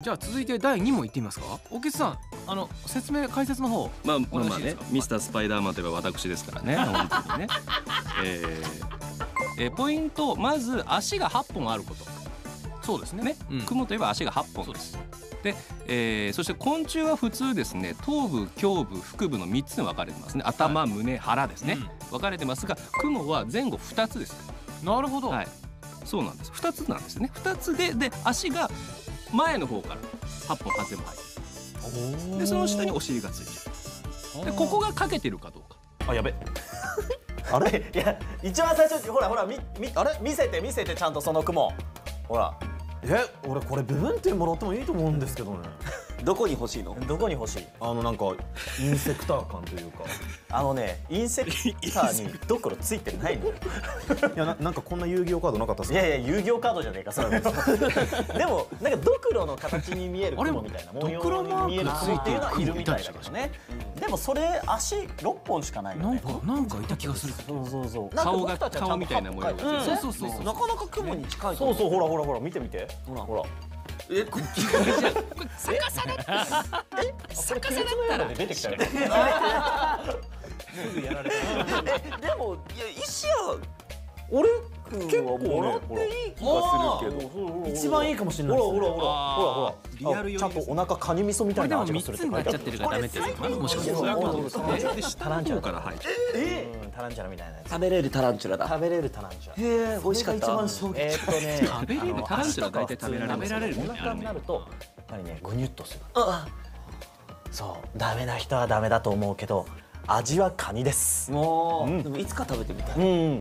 じゃあ続いて第2問いってみますか？大吉さんあの説明解説の方まあまあまあね。ミスタースパイダーマンといえば私ですからね。本当にね、えー。えーポイントまず足が8本あること。そうですね。ね、うん。雲といえば足が8本。です。で、えーそして昆虫は普通ですね。頭部胸部腹部の3つに分かれてますね。頭、胸腹ですね、分かれてますが雲は前後2つです。なるほど、はい。そうなんです。2つなんですね。2つでで足が前の方から8本全部入る。でその下にお尻がついてる。でここがかけてるかどうか。あやべ。あれ？いや一番最初ほらほらみみあれ？見せて見せてちゃんとその雲。ほら。え俺これ部分点もらってもいいと思うんですけどねどこに欲しいの？どこに欲しい？あのなんかインセクター感というか。あのねインセクターにドクロついてないのよ。いやななんかこんな遊戯王カードなかったっすか？いやいや遊戯王カードじゃねえかそれは。でもなんかドクロの形に見える雲みたいな模様ドクロマークに見える雲っていうのはいるみたいだけついてるどねでもそれ足6本しかないよね。なんかなんかいた気がする。そうそうそう。顔が顔みたいな模様。がうん。そうそうそうそう。なかなか雲に近いそうそうほらほらほら見て見て。ほらほらえこ逆さだったら出てきたよえでもいや石や俺結構もらっていい気がするけど一番いいかもしれないです、ね、ほらほらほら。ほらほらリアルちゃんとお腹カニ味噌みたいこれでも3な味がするつになっちゃってるからダメってもしかしてそういうことですねで下の方から。入るうんタランチュラみたいなやつ。食べれるタランチュラだ。食べれるタランチュラ。へえ美味しかった。えーっとね食べれるタランチュラ大体食べられる食べられるお腹になるとやっぱりねぐにゅっとする。あそう。ダメな人はダメだと思うけど味はカニです。もうでもいつか食べてみたい。うん